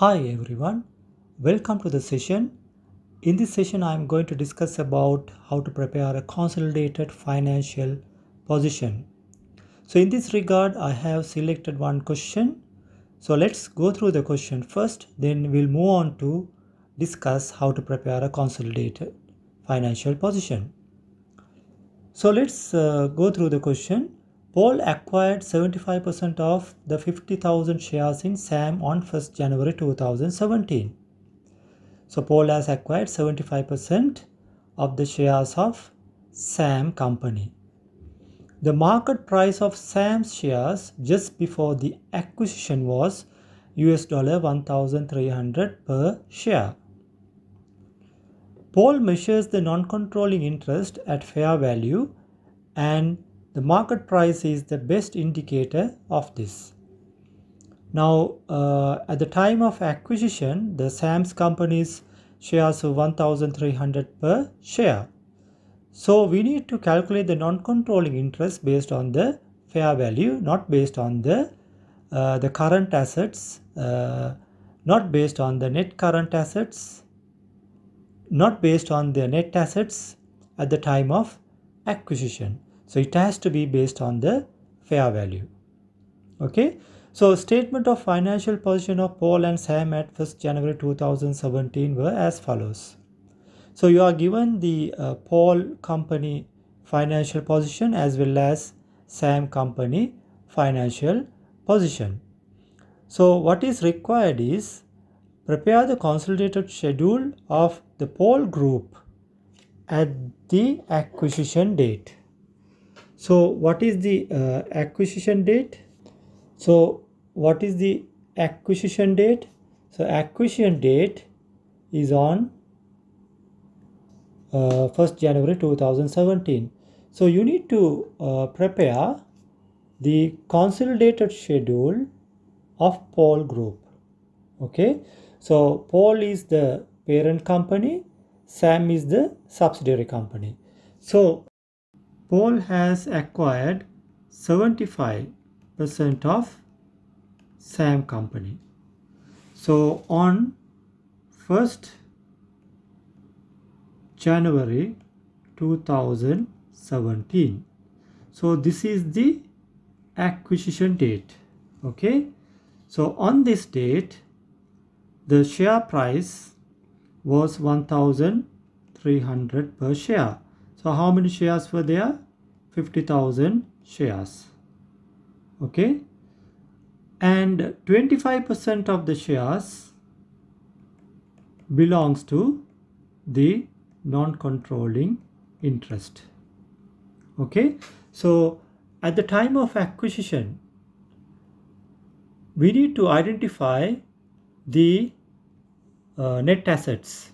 Hi everyone, welcome to the session. In this session, I am going to discuss about how to prepare a consolidated financial position. So in this regard, I have selected one question. So let's go through the question first, then we'll move on to discuss how to prepare a consolidated financial position. So let's uh, go through the question. Paul acquired 75% of the 50,000 shares in SAM on 1st January 2017. So Paul has acquired 75% of the shares of SAM company. The market price of SAM's shares just before the acquisition was US dollar 1300 per share. Paul measures the non-controlling interest at fair value and the market price is the best indicator of this. Now, uh, at the time of acquisition, the SAMS company's shares were 1300 per share. So, we need to calculate the non-controlling interest based on the fair value, not based on the, uh, the current assets, uh, not based on the net current assets, not based on the net assets at the time of acquisition. So it has to be based on the fair value. Okay. So statement of financial position of Paul and Sam at 1st January 2017 were as follows. So you are given the uh, Paul company financial position as well as Sam company financial position. So what is required is prepare the consolidated schedule of the Paul group at the acquisition date. So what is the uh, acquisition date? So what is the acquisition date? So acquisition date is on uh, 1st January 2017. So you need to uh, prepare the consolidated schedule of Paul Group. Okay. So Paul is the parent company, Sam is the subsidiary company. So Paul has acquired 75% of SAM company. So on 1st January 2017. So this is the acquisition date. Okay. So on this date, the share price was 1300 per share. So how many shares were there? 50,000 shares. Okay. And 25% of the shares belongs to the non-controlling interest. Okay. So at the time of acquisition, we need to identify the uh, net assets,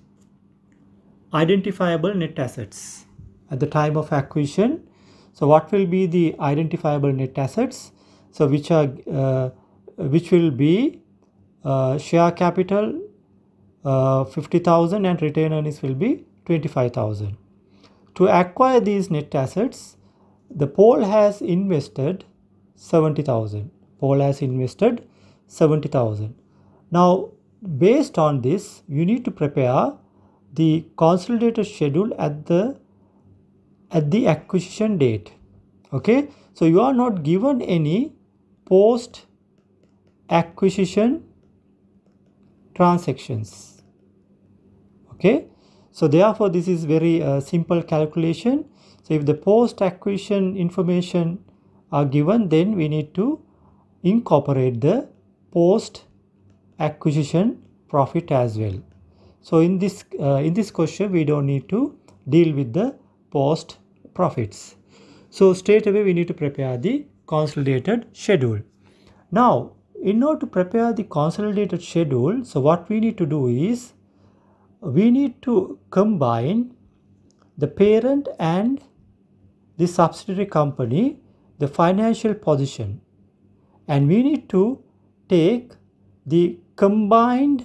identifiable net assets at the time of acquisition. So what will be the identifiable net assets? So which are uh, which will be uh, share capital uh, 50,000 and retained earnings will be 25,000. To acquire these net assets, the Paul has invested 70,000. Paul has invested 70,000. Now, based on this, you need to prepare the consolidated schedule at the at the acquisition date okay? So you are not given any post acquisition transactions okay? So therefore this is very uh, simple calculation. So if the post acquisition information are given then we need to incorporate the post acquisition profit as well. So in this uh, in this question we don't need to deal with the post profits. So straight away we need to prepare the consolidated schedule. Now in order to prepare the consolidated schedule, so what we need to do is we need to combine the parent and the subsidiary company the financial position and we need to take the combined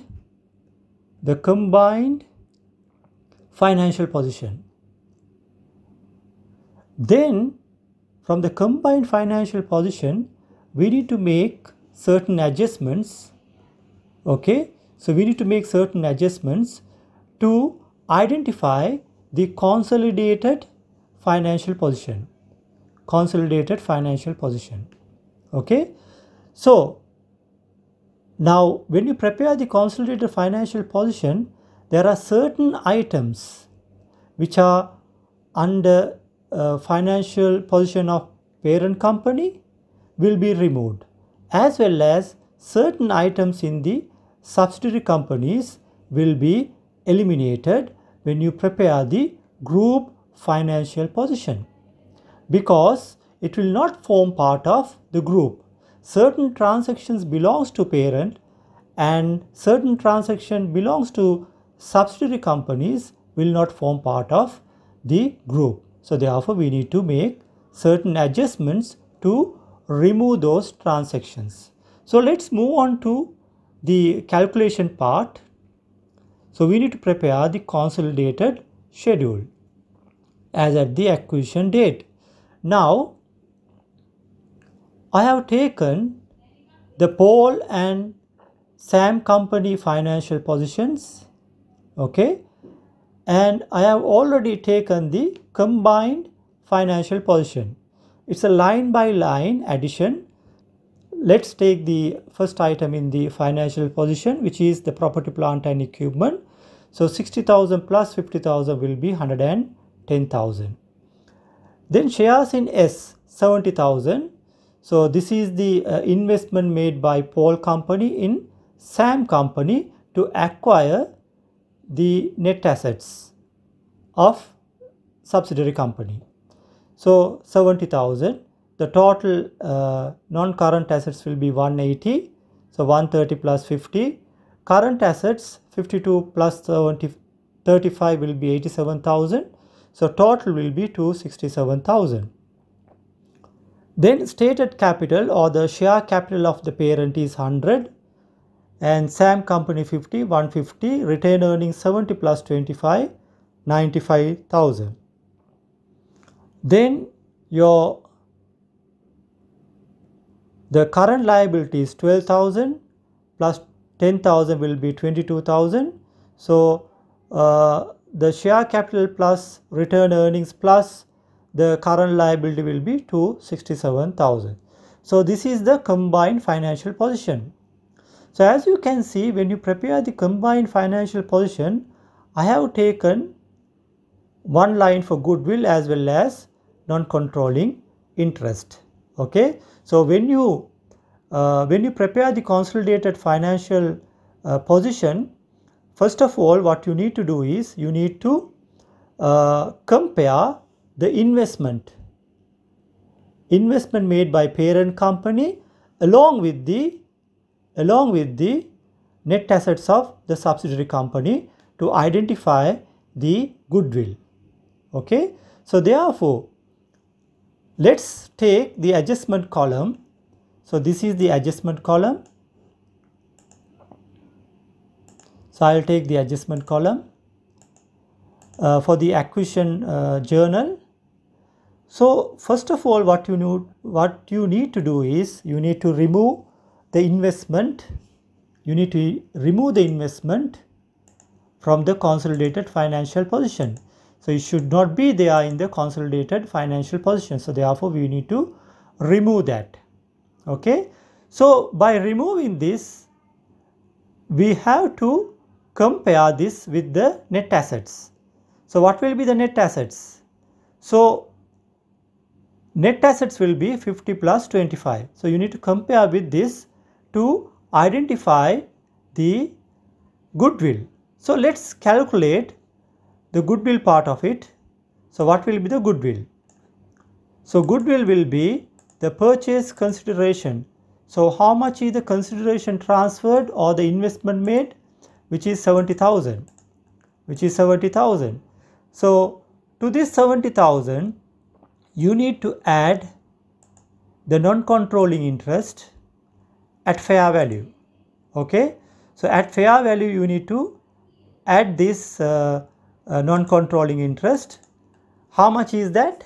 the combined financial position then from the combined financial position, we need to make certain adjustments. Okay. So we need to make certain adjustments to identify the consolidated financial position. Consolidated financial position. Okay. So now when you prepare the consolidated financial position, there are certain items which are under uh, financial position of parent company will be removed as well as certain items in the subsidiary companies will be eliminated when you prepare the group financial position because it will not form part of the group. Certain transactions belongs to parent and certain transaction belongs to subsidiary companies will not form part of the group. So therefore we need to make certain adjustments to remove those transactions. So let's move on to the calculation part. So we need to prepare the consolidated schedule as at the acquisition date. Now I have taken the Paul and Sam company financial positions okay and I have already taken the combined financial position. It's a line by line addition. Let's take the first item in the financial position which is the property plant and equipment. So 60000 plus 50000 will be 110000 then shares in s 70000 so this is the uh, investment made by paul company in sam company to acquire the net assets of subsidiary company. So 70000 the total uh, non-current assets will be 180 so 130 plus 50 current assets 52 plus 70 35 will be 87000 so total will be 267000 then stated capital or the share capital of the parent is 100 and SAM company 50 150 retained earnings 70 plus 25 95000 then your the current liability is 12,000 plus 10,000 will be 22,000. So uh, the share capital plus return earnings plus the current liability will be 267,000. So this is the combined financial position. So as you can see when you prepare the combined financial position, I have taken one line for goodwill as well as non-controlling interest. Okay. So when you uh, when you prepare the consolidated financial uh, position, first of all what you need to do is you need to uh, compare the investment investment made by parent company along with the along with the net assets of the subsidiary company to identify the goodwill okay so therefore let's take the adjustment column so this is the adjustment column. So I will take the adjustment column uh, for the acquisition uh, journal. So first of all what you need what you need to do is you need to remove the investment you need to remove the investment from the consolidated financial position. So it should not be there in the consolidated financial position. So therefore we need to remove that. Okay? So by removing this we have to compare this with the net assets. So what will be the net assets? So net assets will be 50 plus 25 so you need to compare with this to identify the goodwill so let's calculate the goodwill part of it so what will be the goodwill so goodwill will be the purchase consideration. So how much is the consideration transferred or the investment made which is 70,000 which is 70,000. So to this 70,000 you need to add the non-controlling interest at fair value okay so at fair value you need to add this uh, uh, non-controlling interest how much is that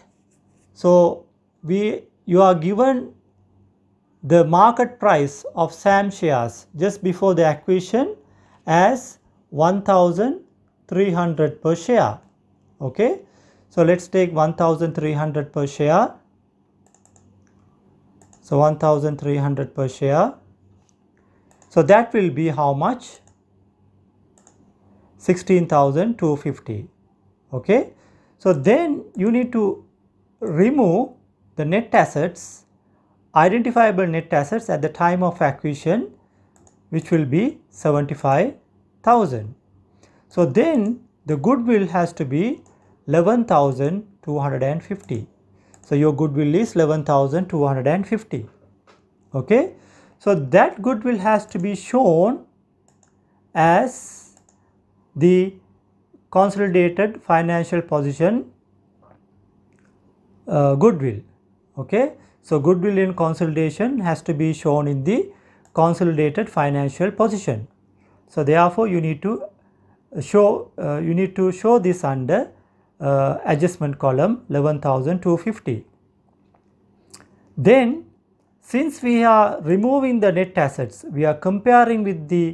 so we you are given the market price of SAM shares just before the acquisition as 1300 per share. Okay. So let's take 1300 per share. So 1300 per share. So that will be how much? 16,250. Okay. So then you need to remove the net assets, identifiable net assets at the time of acquisition which will be 75,000. So then the goodwill has to be 11,250. So your goodwill is 11,250. Okay. So that goodwill has to be shown as the consolidated financial position uh, goodwill okay? So goodwill in consolidation has to be shown in the consolidated financial position. So therefore you need to show uh, you need to show this under uh, adjustment column 11250 then since we are removing the net assets we are comparing with the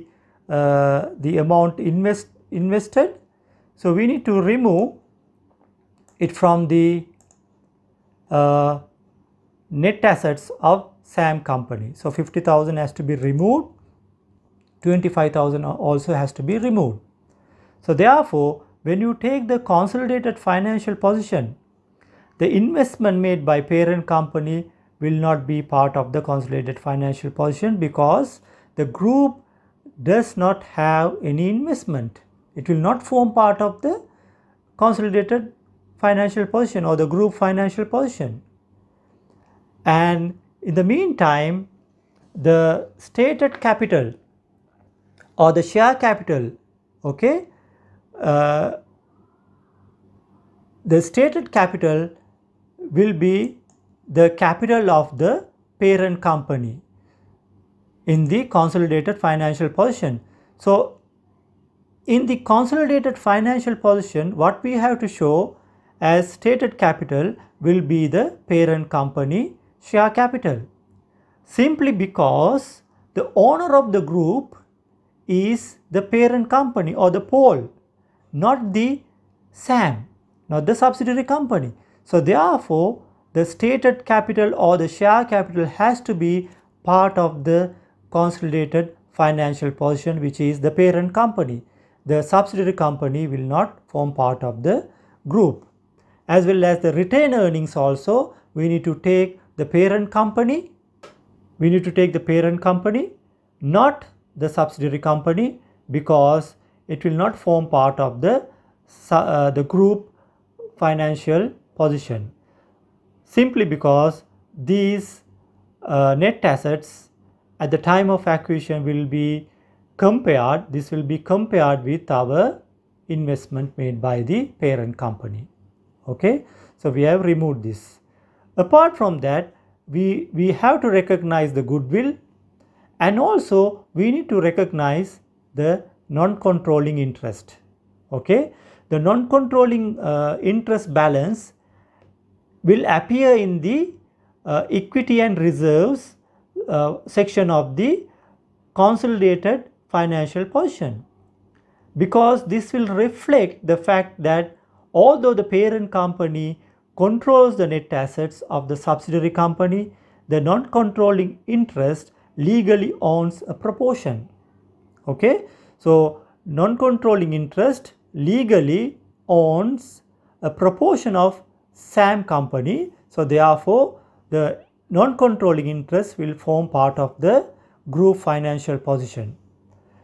uh, the amount invest invested so we need to remove it from the uh, net assets of SAM company. So 50,000 has to be removed, 25,000 also has to be removed. So therefore, when you take the consolidated financial position, the investment made by parent company will not be part of the consolidated financial position because the group does not have any investment. It will not form part of the consolidated financial position or the group financial position. And in the meantime, the stated capital or the share capital, okay, uh, the stated capital will be the capital of the parent company in the consolidated financial position. So, in the consolidated financial position, what we have to show as stated capital will be the parent company share capital simply because the owner of the group is the parent company or the Paul, not the SAM, not the subsidiary company. So therefore, the stated capital or the share capital has to be part of the consolidated financial position which is the parent company. The subsidiary company will not form part of the group. As well as the retained earnings also we need to take the parent company, we need to take the parent company, not the subsidiary company because it will not form part of the, uh, the group financial position simply because these uh, net assets at the time of acquisition will be compared, this will be compared with our investment made by the parent company. Okay, so we have removed this. Apart from that, we, we have to recognize the goodwill and also we need to recognize the non-controlling interest. Okay, the non-controlling uh, interest balance will appear in the uh, equity and reserves uh, section of the consolidated financial position because this will reflect the fact that although the parent company controls the net assets of the subsidiary company, the non-controlling interest legally owns a proportion. Okay, so non-controlling interest legally owns a proportion of SAM company. So therefore, the non-controlling interest will form part of the group financial position.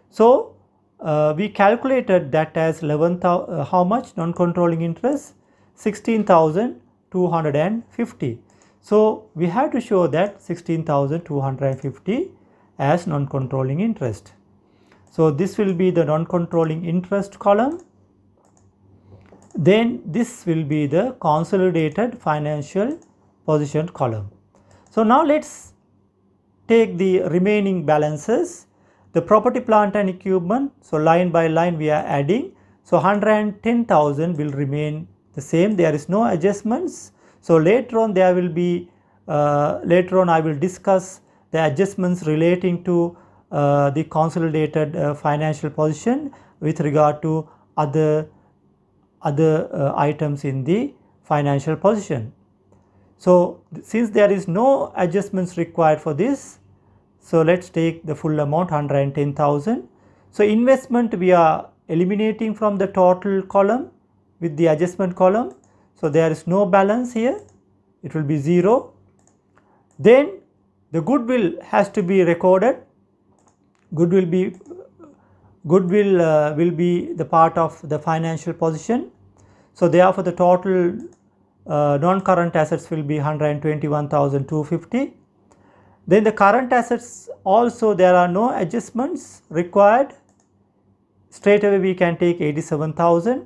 So uh, we calculated that as 11, uh, how much non-controlling interest? 16,250. So we have to show that 16,250 as non-controlling interest. So this will be the non-controlling interest column. Then this will be the consolidated financial position column. So now let's take the remaining balances. The property plant and equipment, so line by line we are adding. So 110,000 will remain the same there is no adjustments. So later on there will be uh, later on I will discuss the adjustments relating to uh, the consolidated uh, financial position with regard to other other uh, items in the financial position. So since there is no adjustments required for this, so let's take the full amount 110,000. So investment we are eliminating from the total column with the adjustment column. So there is no balance here, it will be 0. Then the goodwill has to be recorded, goodwill will be goodwill uh, will be the part of the financial position. So therefore the total uh, non-current assets will be 121,250. Then the current assets also there are no adjustments required. Straight away we can take 87,000.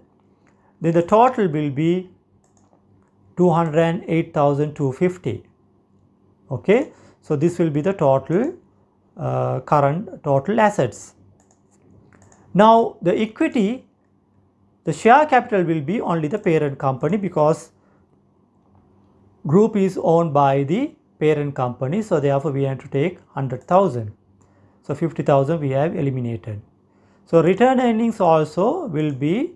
Then the total will be 208,250. Okay. So this will be the total uh, current total assets. Now the equity the share capital will be only the parent company because group is owned by the parent company. So therefore we have to take 100,000. So 50,000 we have eliminated. So return earnings also will be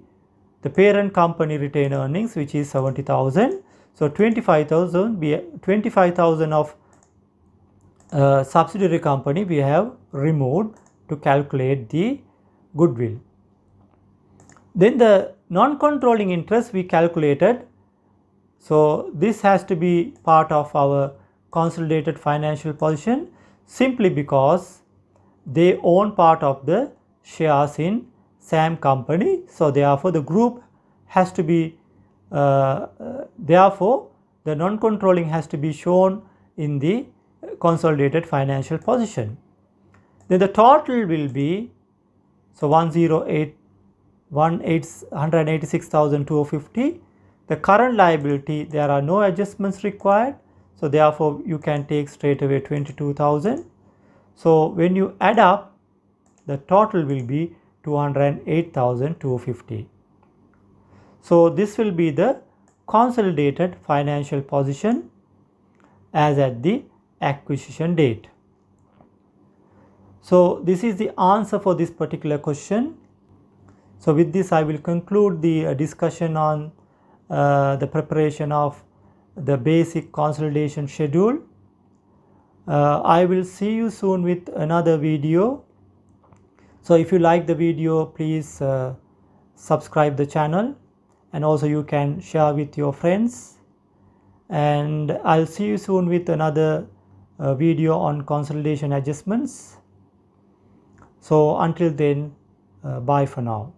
the parent company retained earnings which is 70,000. So 25,000 we 25,000 of uh, subsidiary company we have removed to calculate the goodwill. Then the non-controlling interest we calculated so this has to be part of our consolidated financial position simply because they own part of the shares in SAM company. So therefore the group has to be, uh, uh, therefore the non-controlling has to be shown in the consolidated financial position. Then the total will be, so 108, 186,250 the current liability, there are no adjustments required. So therefore, you can take straight away 22,000. So when you add up, the total will be 208,250. So this will be the consolidated financial position as at the acquisition date. So this is the answer for this particular question. So with this I will conclude the uh, discussion on uh, the preparation of the basic consolidation schedule. Uh, I will see you soon with another video. So if you like the video, please uh, subscribe the channel and also you can share with your friends. And I'll see you soon with another uh, video on consolidation adjustments. So until then, uh, bye for now.